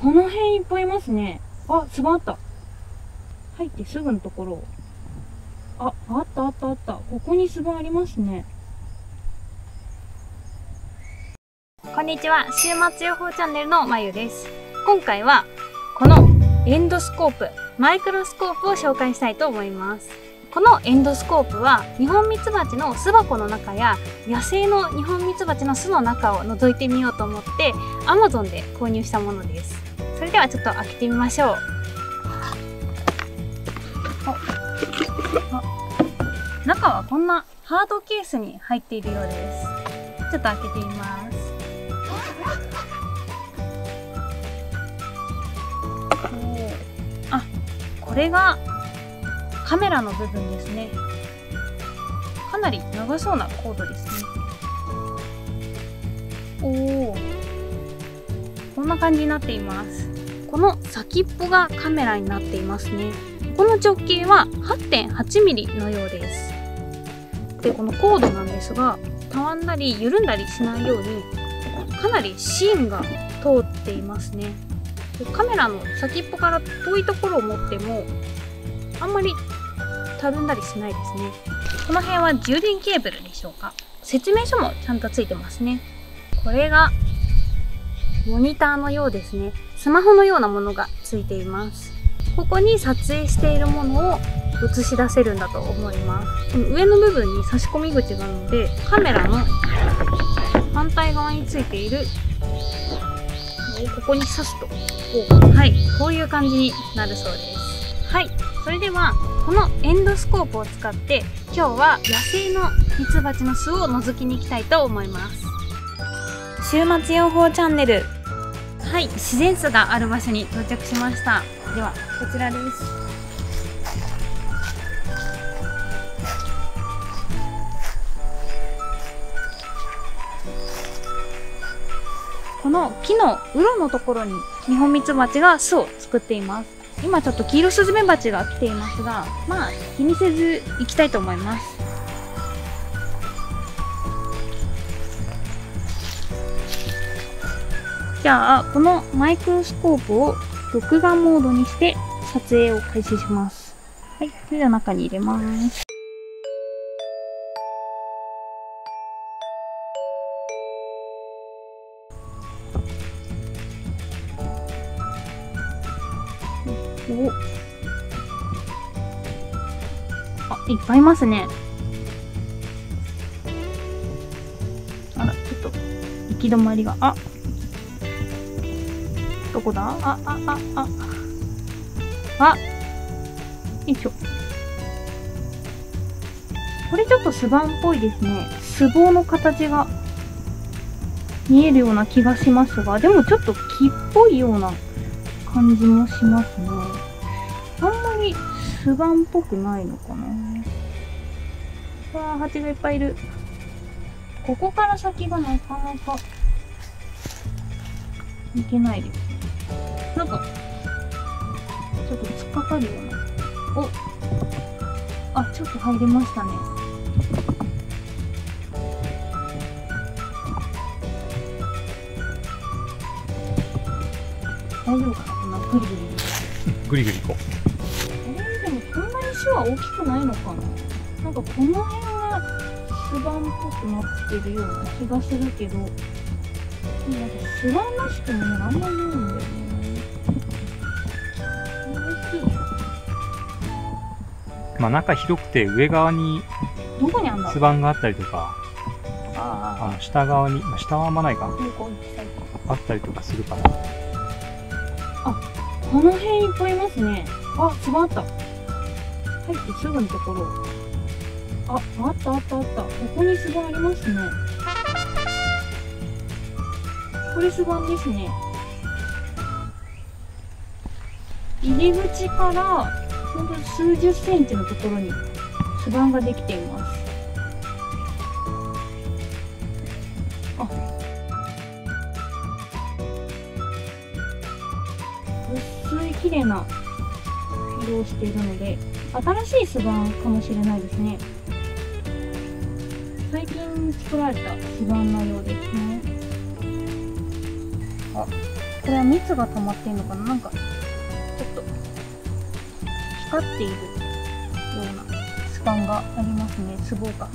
この辺いっぱいいますね。あ、巣板あった。入ってすぐのところ。あ、あったあったあった。ここに巣板ありますね。こんにちは。週末予報チャンネルのまゆです。今回は、このエンドスコープ、マイクロスコープを紹介したいと思います。このエンドスコープはニホンミツバチの巣箱の中や野生のニホンミツバチの巣の中を覗いてみようと思って Amazon で購入したものですではちょっと開けてみましょう。中はこんなハードケースに入っているようです。ちょっと開けてみます。あこれがカメラの部分ですね。かなり長そうなコードですね。おおこんな感じになっています。この先っぽがカメラになっていますね。この直径は 8.8mm のようです。でこのコードなんですがたわんだり緩んだりしないようにかなり芯が通っていますね。カメラの先っぽから遠いところを持ってもあんまりたるんだりしないですね。この辺は充電ケーブルでしょうか。説明書もちゃんとついてますね。これがモニターのようですね。スマホのようなものがついています。ここに撮影しているものを映し出せるんだと思います。この上の部分に差し込み口があるのでカメラの反対側についている。ここに刺すと。はい。こういう感じになるそうです。はい。それではこのエンドスコープを使って今日は野生のミツバチの巣を覗きに行きたいと思います。週末予報チャンネル。はい自然巣がある場所に到着しました。ではこちらです。この木の鱗のところにニホンミツバチが巣を作っています。今ちょっと黄色スズメバチが来ていますがまあ気にせず行きたいと思います。じゃあこのマイクロスコープを録画モードにして撮影を開始します。はいそれでは中に入れます。お。あ、いっぱいいますね。あら、ちょっと、行き止まりが、あ。どこだ？あ、あ、あ、あ、あ、よいしょ。これちょっと巣板っぽいですね。巣棒の形が見えるような気がしますが、でもちょっと木っぽいような感じもしますね。あんまり巣板っぽくないのかな。わあ、蜂がいっぱいいる。ここから先がなかなかいけないです。なんか、ちょっと突っかかるような。おあ、ちょっと入れましたね。大丈夫かな？グリグリグリグリいこうえー、でもこんなに種は大きくないのかな？なんかこの辺が巣板っぽくなってるような気がするけどなん。か巣板らしくもあんまりないんだよね大きいまあ中広くて上側にどこにあんだ巣板があったりとかあの下側に、まあ、下はあんまないか。あったりとかするかな。あこの辺いっぱいいますね。あつばあった。入ってすぐのところ。ああったあったあった。ここに巣板ありますねこれ巣板ですね。入り口からほんと数十センチのところに巣板ができています。あ。薄い綺麗な色をしているので新しい巣板かもしれないですね。最近作られた巣板のようですね。あ。これは蜜が溜まってんのかな？なんかちょっと光っているようなスパンがありますね。ツボが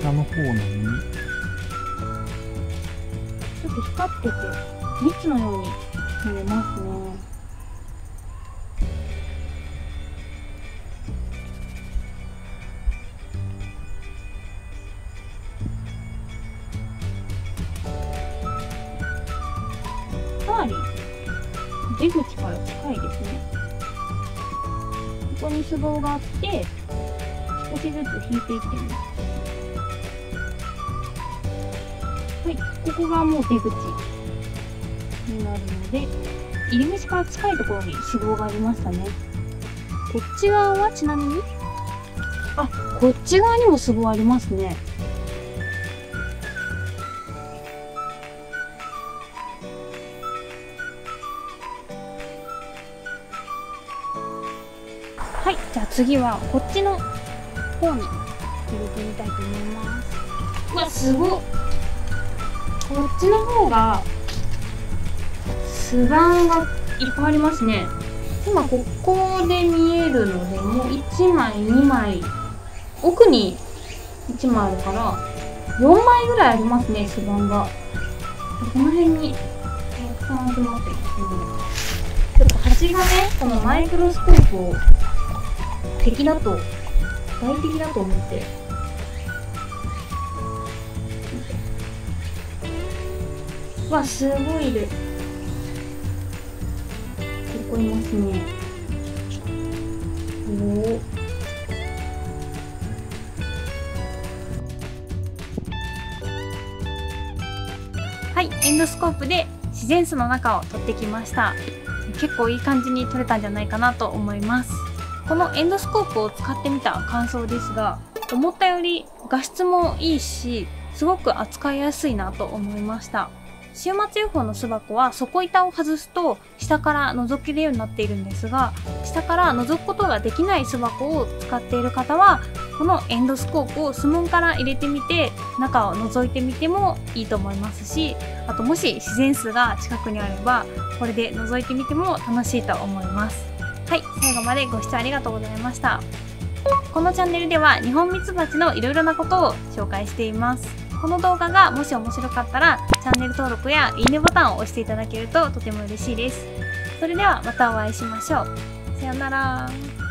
下の方の実。ちょっと光ってて蜜のように見えますね出口から近いですねここに脂肪があって少しずつ引いていってみますはい、ここがもう出口になるので、入り口から近いところに脂肪がありましたね。こっち側はちなみに？あ、こっち側にも脂肪ありますね。はいじゃあ次はこっちの方に入れてみたいと思いますうわ、すごっこっちの方が、巣板がいっぱいありますね。今ここで見えるので、もう1枚、2枚、奥に1枚あるから、4枚ぐらいありますね、巣板が。この辺に、たくさん集まってる、ちょっと端がね、このマイクロスコープを敵だと、外敵だと思って、わ、すごいいる。ここいますね。おお。はいエンドスコープで自然巣の中を撮ってきました結構いい感じに撮れたんじゃないかなと思いますこのエンドスコープを使ってみた感想ですが思ったより画質もいいしすごく扱いやすいなと思いました。週末 UFO の巣箱は底板を外すと下から覗けるようになっているんですが下から覗くことができない巣箱を使っている方はこのエンドスコープをスムーンから入れてみて中を覗いてみてもいいと思いますしあともし自然数が近くにあればこれで覗いてみても楽しいと思います。はい最後までご視聴ありがとうございました。このチャンネルではニホンミツバチのいろいろなことを紹介しています。この動画がもし面白かったらチャンネル登録やいいねボタンを押していただけるととても嬉しいです。それではまたお会いしましょう。さようなら。